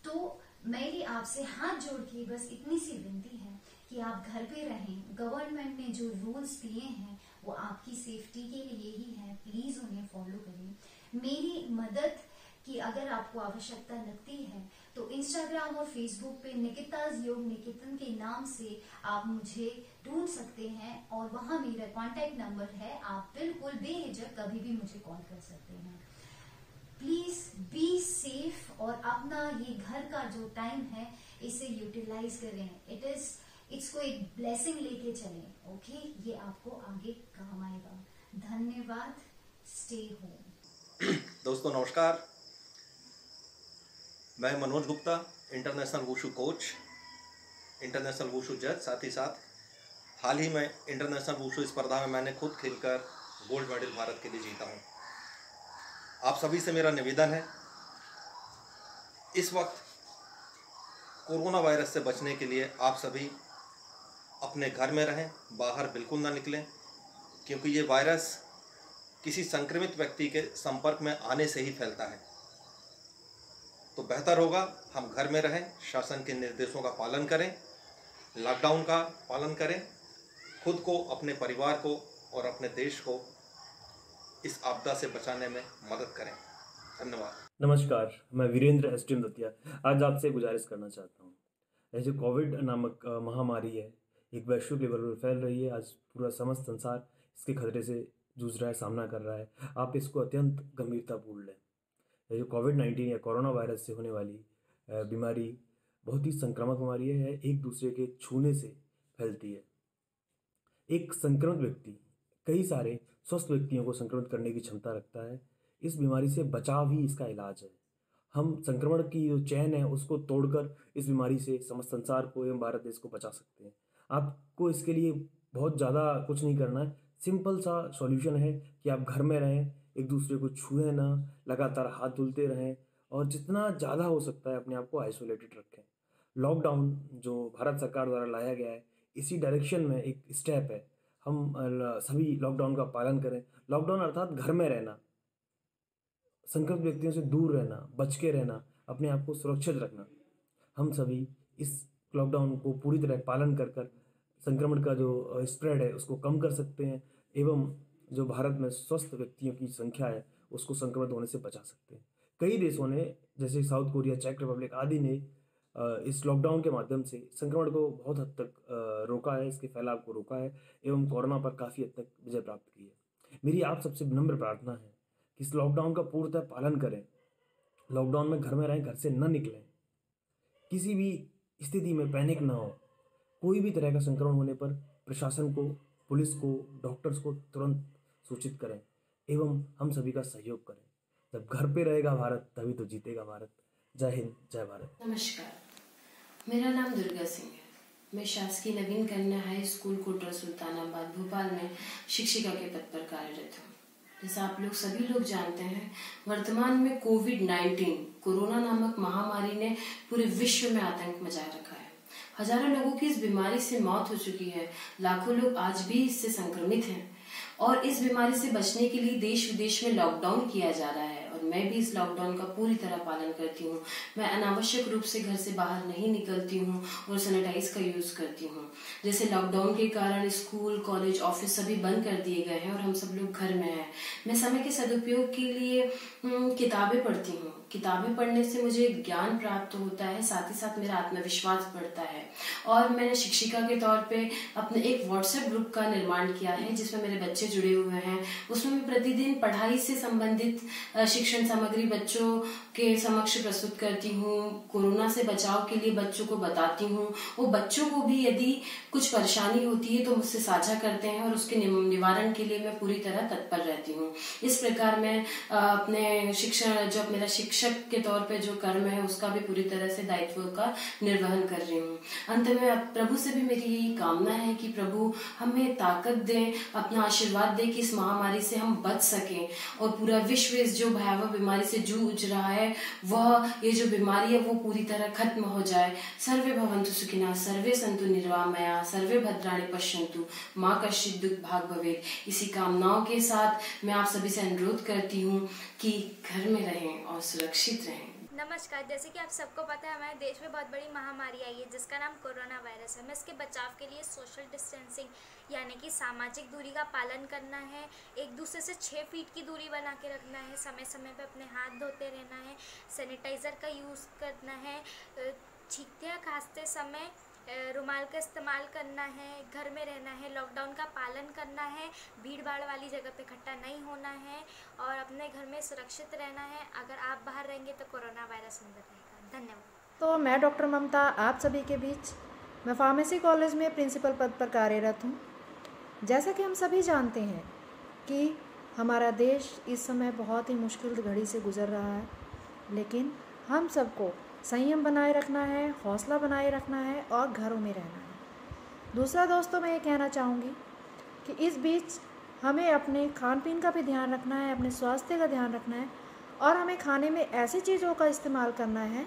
तो मेरी आपसे हाथ जोड़ के बस इतनी सी विनती है कि आप घर पे रहें। गवर्नमेंट ने जो रूल्स दिए हैं, वो आपकी सेफ्टी के लिए ही है। प्लीज़ उन्हें फॉलो करें। मेरी मदद की अगर आपको आवश्यकता लगती है तो इंस्टाग्राम और फेसबुक पे निकिताज योग निकेतन के नाम से आप मुझे ढूंढ सकते हैं और वहाँ मेरा कॉन्टेक्ट नंबर है। आप बिल्कुल बेहिचक कभी भी मुझे कॉल कर सकते हैं। प्लीज़ बी सेफ़ और अपना ये घर का जो टाइम है, इसे यूटिलाइज करें। इट इज़ इसको एक ब्लेसिंग लेके चलें ओके ये आपको आगे काम आएगा। धन्यवाद। स्टे होम दोस्तों, नमस्कार। मैं Manoj Gupta international wushu coach international wushu जज साथ ही साथ हाल ही में इंटरनेशनल वूशु स्पर्धा में मैंने खुद खेलकर गोल्ड मेडल भारत के लिए जीता हूँ। आप सभी से मेरा निवेदन है, इस वक्त कोरोना वायरस से बचने के लिए आप सभी अपने घर में रहें, बाहर बिल्कुल ना निकलें, क्योंकि ये वायरस किसी संक्रमित व्यक्ति के संपर्क में आने से ही फैलता है। तो बेहतर होगा, हम घर में रहें, शासन के निर्देशों का पालन करें लॉकडाउन का पालन करें, खुद को, अपने परिवार को और अपने देश को इस आपदा से बचाने में मदद करें। धन्यवाद। नमस्कार, मैं वीरेंद्र एस टी दतिया। आज आपसे गुजारिश करना चाहता हूँ। ऐसे कोविड नामक महामारी है, एक वैश्विक लेवल पर फैल रही है, आज पूरा समस्त संसार इसके खतरे से जूझ रहा है, सामना कर रहा है। आप इसको अत्यंत गंभीरतापूर्ण लें। जो कोविड नाइन्टीन या कोरोना वायरस से होने वाली बीमारी बहुत ही संक्रामक बीमारी है, एक दूसरे के छूने से फैलती है। एक संक्रमित व्यक्ति, कई सारे स्वस्थ व्यक्तियों को संक्रमित करने की क्षमता रखता है। इस बीमारी से बचाव ही इसका इलाज है। हम संक्रमण की जो चैन है, उसको तोड़कर इस बीमारी से समस्त संसार को एवं भारत देश को बचा सकते हैं। आपको इसके लिए बहुत ज़्यादा कुछ नहीं करना है। सिंपल सा सॉल्यूशन है कि आप घर में रहें एक दूसरे को छुएँ ना, लगातार हाथ धुलते रहें और जितना ज़्यादा हो सकता है अपने आप को आइसोलेटेड रखें। लॉकडाउन जो भारत सरकार द्वारा लाया गया है, इसी डायरेक्शन में एक स्टेप है। हम सभी लॉकडाउन का पालन करें। लॉकडाउन अर्थात घर में रहना। संक्रमित व्यक्तियों से दूर रहना, बच के रहना, अपने आप को सुरक्षित रखना। हम सभी इस लॉकडाउन को पूरी तरह पालन कर कर संक्रमण का जो स्प्रेड है उसको कम कर सकते हैं एवं जो भारत में स्वस्थ व्यक्तियों की संख्या है, उसको संक्रमित होने से बचा सकते हैं। कई देशों ने, जैसे साउथ कोरिया, चेक रिपब्लिक आदि ने इस लॉकडाउन के माध्यम से संक्रमण को बहुत हद तक रोका है, इसके फैलाव को रोका है, एवं कोरोना पर काफ़ी हद तक विजय प्राप्त की है। मेरी आप सबसे विनम्र प्रार्थना है कि इस लॉकडाउन का पूर्णतः पालन करें लॉकडाउन में घर में रहें, घर से न निकलें। किसी भी स्थिति में पैनिक ना हो। कोई भी तरह का संक्रमण होने पर प्रशासन को, पुलिस को डॉक्टर्स को तुरंत सूचित करें एवं हम सभी का सहयोग करें। जब घर पे रहेगा भारत, तभी तो जीतेगा भारत। जय हिंद, जय भारत। नमस्कार। मेरा नाम दुर्गा सिंह है। मैं शासकीय नवीन कन्या हाई स्कूल कोटर सुल्तानाबाद, भोपाल में शिक्षिका के पद पर कार्यरत हूँ। जैसा आप लोग सभी लोग जानते हैं, वर्तमान में कोविड 19 कोरोना नामक महामारी ने पूरे विश्व में आतंक मचा रखा है। हज़ारों लोगों की इस बीमारी से मौत हो चुकी है। लाखों लोग आज भी इससे संक्रमित हैं। और इस बीमारी से बचने के लिए देश विदेश में लॉकडाउन किया जा रहा है। और मैं भी इस लॉकडाउन का पूरी तरह पालन करती हूँ। मैं अनावश्यक रूप से घर से बाहर नहीं निकलती हूँ और सैनिटाइज का यूज़ करती हूँ। जैसे लॉकडाउन के कारण स्कूल कॉलेज ऑफ़िस सभी बंद कर दिए गए हैं और हम सब लोग घर में हैं। मैं समय के सदुपयोग के लिए किताबें पढ़ती हूँ। किताबें पढ़ने से मुझे ज्ञान प्राप्त होता है, साथ ही साथ मेरा आत्मविश्वास बढ़ता है। और मैंने शिक्षिका के तौर पे अपने एक व्हाट्सएप ग्रुप का निर्माण किया है, जिसमें मेरे बच्चे जुड़े हुए हैं। उसमें मैं प्रतिदिन पढ़ाई से संबंधित शिक्षा शिक्षण सामग्री बच्चों के समक्ष प्रस्तुत करती हूँ, कोरोना से बचाव के लिए बच्चों को बताती हूँ। वो बच्चों को भी यदि कुछ परेशानी होती है तो मुझसे साझा करते हैं और उसके निवारण के लिए मैं पूरी तरह तत्पर रहती हूँ। इस प्रकार मैं अपने शिक्षण जो मेरा शिक्षक के तौर पर जो कर्म है, उसका भी पूरी तरह से दायित्व का निर्वहन कर रही हूँ। अंत में प्रभु से भी मेरी यही कामना है कि प्रभु हमें ताकत दे, अपना आशीर्वाद दे कि इस महामारी से हम बच सकें और पूरा विश्व इस जो भयावह बीमारी से जूझ रहा है, वह ये जो बीमारी है, वो पूरी तरह खत्म हो जाए। सर्वे भवंतु सुखिना, सर्वे संतु निर्वामया, सर्वे भद्राणी पश्यंतु माँ कश्चित दुख भाग भवे इसी कामनाओं के साथ मैं आप सभी से अनुरोध करती हूँ कि घर में रहें और सुरक्षित रहें। नमस्कार, जैसे कि आप सबको पता है, हमारे देश में बहुत बड़ी महामारी आई है, जिसका नाम कोरोना वायरस है। हमें इसके बचाव के लिए सोशल डिस्टेंसिंग यानी कि सामाजिक दूरी का पालन करना है, एक दूसरे से छः फीट की दूरी बना के रखना है समय समय पर अपने हाथ धोते रहना है सैनिटाइज़र का यूज़ करना है छींकते या खांसते समय रुमाल का इस्तेमाल करना है, घर में रहना है लॉकडाउन का पालन करना है भीड़ भाड़ वाली जगह पे इकट्ठा नहीं होना है और अपने घर में सुरक्षित रहना है। अगर आप बाहर रहेंगे तो कोरोना वायरस अंदर रहेगा। धन्यवाद। तो मैं डॉक्टर ममता, आप सभी के बीच मैं फार्मेसी कॉलेज में प्रिंसिपल पद पर कार्यरत हूँ। जैसा कि हम सभी जानते हैं कि हमारा देश इस समय बहुत ही मुश्किल घड़ी से गुज़र रहा है, लेकिन हम सबको संयम बनाए रखना है, हौसला बनाए रखना है और घरों में रहना है। दूसरा दोस्तों, मैं ये कहना चाहूँगी कि इस बीच हमें अपने खान पीन का भी ध्यान रखना है, अपने स्वास्थ्य का ध्यान रखना है और हमें खाने में ऐसी चीज़ों का इस्तेमाल करना है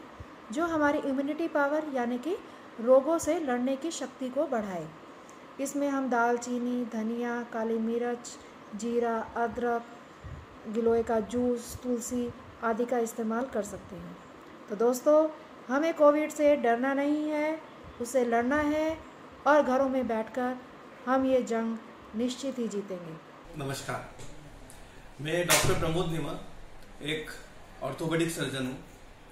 जो हमारी इम्यूनिटी पावर यानी कि रोगों से लड़ने की शक्ति को बढ़ाए। इसमें हम दालचीनी धनिया, काली मिर्च, जीरा, अदरक, गिलोय का जूस, तुलसी आदि का इस्तेमाल कर सकते हैं। तो दोस्तों, हमें कोविड से डरना नहीं है उससे लड़ना है और घरों में बैठकर हम ये जंग निश्चित ही जीतेंगे। नमस्कार। मैं डॉक्टर प्रमोद निमा, एक ऑर्थोपेडिक सर्जन हूँ,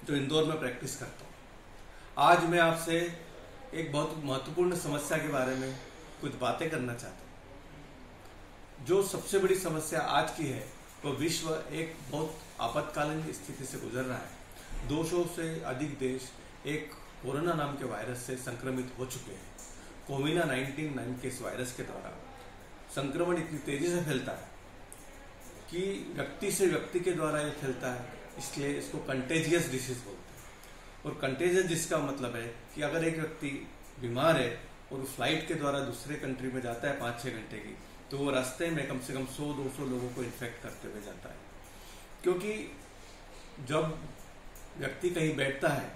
जो इंदौर में प्रैक्टिस करता हूँ। आज मैं आपसे एक बहुत महत्वपूर्ण समस्या के बारे में कुछ बातें करना चाहता हूँ। जो सबसे बड़ी समस्या आज की है, वो तो विश्व एक बहुत आपातकालीन स्थिति से गुजर रहा है। 200 से अधिक देश एक कोरोना नाम के वायरस से संक्रमित हो चुके हैं। कोविना 19 नाम के इस वायरस के द्वारा। संक्रमण इतनी तेज़ी से फैलता है कि व्यक्ति से व्यक्ति के द्वारा ये फैलता है, इसलिए इसको कंटेजियस डिसीज बोलते हैं। और कंटेजियस जिसका मतलब है कि अगर एक व्यक्ति बीमार है और फ़्लाइट के द्वारा दूसरे कंट्री में जाता है पाँच छः घंटे की तो वो रास्ते में कम से कम सौ, दो सौ लोगों को इन्फेक्ट करते हुए जाता है। क्योंकि जब व्यक्ति कहीं बैठता है,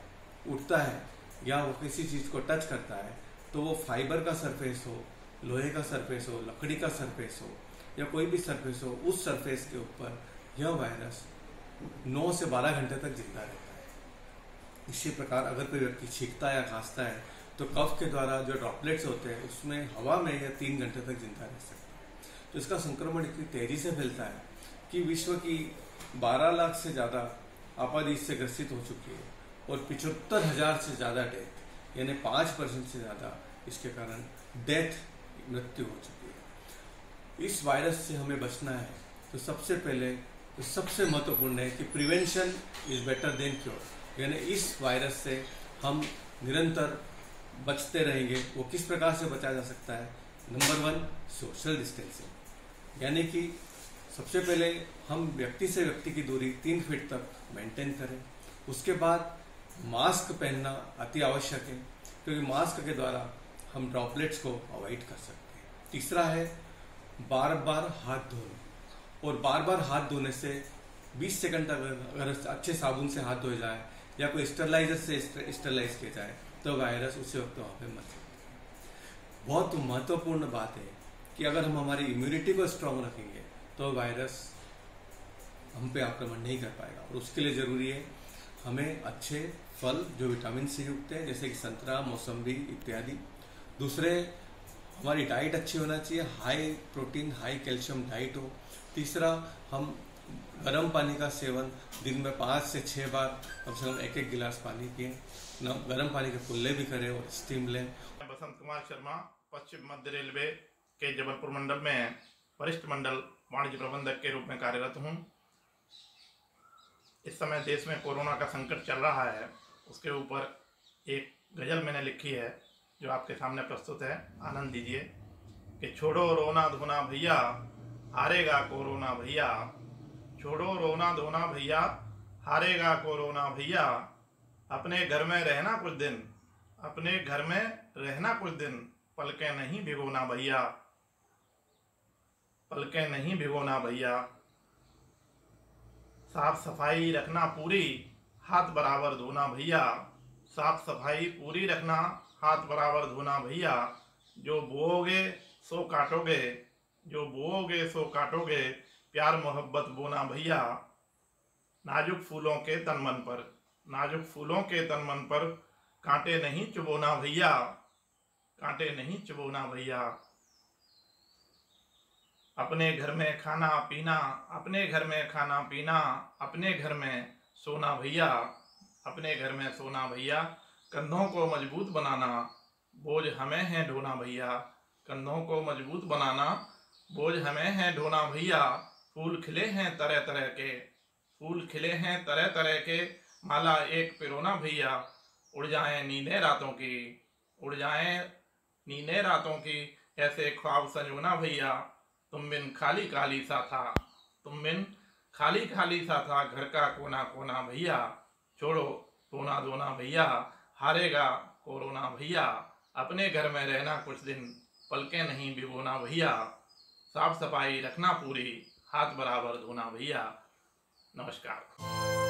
उठता है या वो किसी चीज़ को टच करता है तो वो फाइबर का सरफेस हो, लोहे का सरफेस हो, लकड़ी का सरफेस हो, या कोई भी सरफेस हो, उस सरफेस के ऊपर यह वायरस 9 से 12 घंटे तक ज़िंदा रहता है। इसी प्रकार अगर कोई व्यक्ति छींकता है या खांसता है तो कफ के द्वारा जो ड्रॉपलेट्स होते हैं, उसमें हवा में यह तीन घंटे तक ज़िंदा रह सकता है। तो इसका संक्रमण इतनी तेज़ी से फैलता है कि विश्व की 12 लाख से ज़्यादा आबादी इससे ग्रसित हो चुकी है और पिछहत्तर हज़ार से ज़्यादा डेथ, यानी पाँच परसेंट से ज़्यादा इसके कारण डेथ मृत्यु हो चुकी है। इस वायरस से हमें बचना है तो सबसे पहले तो सबसे महत्वपूर्ण है कि prevention is better than cure. यानी इस वायरस से हम निरंतर बचते रहेंगे, वो किस प्रकार से बचा जा सकता है? Number one, social distancing. यानी कि सबसे पहले हम व्यक्ति से व्यक्ति की दूरी तीन फीट तक मेंटेन करें। उसके बाद मास्क पहनना अति आवश्यक है, क्योंकि मास्क के द्वारा हम ड्रॉपलेट्स को अवॉइड कर सकते हैं। तीसरा है बार बार हाथ धोना। और बार बार हाथ धोने से 20 सेकंड तक अगर अच्छे साबुन से हाथ धोए जाए या कोई स्टरलाइजर से स्टरलाइज किया जाए तो वायरस उसी वक्त वहाँ पर मर सकता बहुत महत्वपूर्ण बात है कि अगर हम हमारी इम्यूनिटी को स्ट्रांग रखेंगे तो वायरस हम पे आक्रमण नहीं कर पाएगा। और उसके लिए ज़रूरी है, हमें अच्छे फल, जो विटामिन से युक्त हैं, जैसे कि संतरा, मौसम्बी इत्यादि। दूसरे, हमारी डाइट अच्छी होना चाहिए high protein high calcium diet हो। तीसरा, हम गर्म पानी का सेवन, दिन में पाँच से छः बार कम से कम एक एक गिलास पानी पिए। गर्म पानी के कुल्ले भी करें और स्टीम लें। बसंत कुमार शर्मा, पश्चिम मध्य रेलवे के जबलपुर मंडल में वरिष्ठ मंडल वाणिज्य प्रबंधक के रूप में कार्यरत हूँ। इस समय देश में कोरोना का संकट चल रहा है। उसके ऊपर एक गज़ल मैंने लिखी है, जो आपके सामने प्रस्तुत है। आनंद दीजिए कि छोड़ो रोना धोना भैया, हारेगा कोरोना भैया। छोड़ो रोना धोना भैया, हारेगा कोरोना भैया। अपने घर में रहना कुछ दिन, अपने घर में रहना कुछ दिन, पलके नहीं भिगोना भैया। पलके नहीं भिगोना भैया। साफ़ सफ़ाई रखना पूरी, हाथ बराबर धोना भैया। साफ़ सफ़ाई पूरी रखना, हाथ बराबर धोना भैया। जो बोओगे, सो काटोगे। जो बोओगे, सो काटोगे। प्यार, मोहब्बत, बोना भैया। नाजुक फूलों के तन मन पर, नाजुक फूलों के तन मन पर कांटे नहीं चुबोना भैया। कांटे नहीं चुबोना भैया। अपने घर में खाना, पीना, अपने घर में खाना, पीना, अपने घर में सोना भैया, अपने घर में सोना भैया, कंधों को मज़बूत बनाना, बोझ हमें है ढोना भैया, कंधों को मज़बूत बनाना, बोझ हमें है ढोना भैया, फूल खिले हैं तरह तरह के, फूल खिले हैं तरह तरह के, माला एक पिरोना भैया, उड़ जाएँ नींदे रातों की, उड़ जाएँ नींदे रातों की, ऐसे ख्वाब संजोना भैया तुम बिन खाली खाली सा था। तुम बिन खाली खाली सा था। घर का कोना कोना भैया, छोड़ो सोना दोना भैया, हारेगा कोरोना भैया, अपने घर में रहना कुछ दिन, पलके नहीं भिगोना भैया, साफ़ सफ़ाई रखना पूरी, हाथ बराबर धोना भैया। नमस्कार।